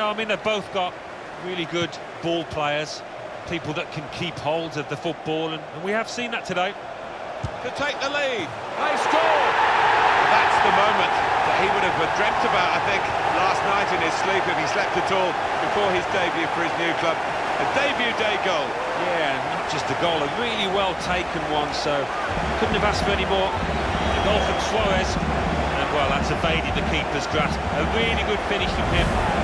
No, I mean, they've both got really good ball players, people that can keep hold of the football, and, and we have seen that today. To take the lead, they score! That's the moment that he would have dreamt about, I think, last night in his sleep, if he slept at all, before his debut for his new club. A debut day goal. Yeah, not just a goal, a really well taken one, so couldn't have asked for any more. The goal from Suarez, and well, that's evaded the keeper's grasp. A really good finish from him.